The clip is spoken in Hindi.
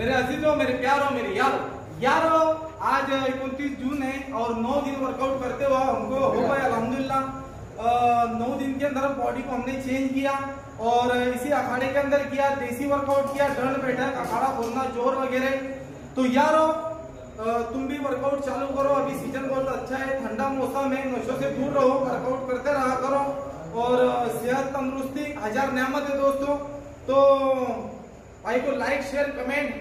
मेरे अजीजों मेरे प्यारों मेरे यारो। यारो आज इकतीस जून है और नौ दिन वर्कआउट करते हुए हमको हो गए अलहमदुल्ला नौ दिन के अंदर बॉडी को हमने चेंज किया और इसी अखाड़े के अंदर किया देसी वर्कआउट किया दंड बैठक अखाड़ा खोलना ज़ोर वगैरह। तो यारो तुम भी वर्कआउट चालू करो अभी सीज़न बहुत अच्छा है ठंडा मौसम है नशों से दूर रहो वर्कआउट करते रहा करो और सेहत तंदुरुस्ती हज़ार नियामत है दोस्तों। तो भाई को लाइक शेयर कमेंट